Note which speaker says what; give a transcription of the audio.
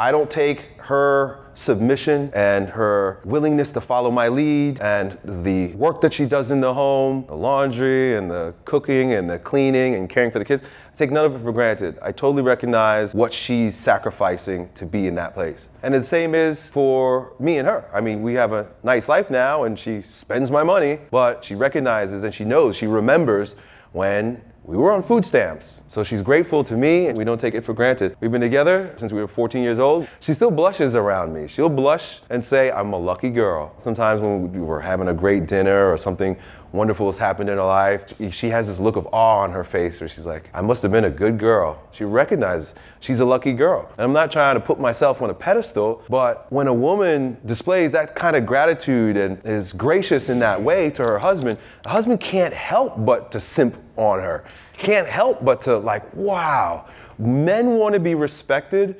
Speaker 1: I don't take her submission and her willingness to follow my lead and the work that she does in the home, the laundry and the cooking and the cleaning and caring for the kids. I take none of it for granted. I totally recognize what she's sacrificing to be in that place. And the same is for me and her. I mean, we have a nice life now and she spends my money, but she recognizes and she knows, she remembers when we were on food stamps. So she's grateful to me and we don't take it for granted. We've been together since we were 14 years old. She still blushes around me. She'll blush and say, I'm a lucky girl. Sometimes when we were having a great dinner or something wonderful has happened in her life, she has this look of awe on her face where she's like, I must have been a good girl. She recognizes she's a lucky girl. And I'm not trying to put myself on a pedestal, but when a woman displays that kind of gratitude and is gracious in that way to her husband, the husband can't help but to simp on her. Can't help but to like, wow. Men want to be respected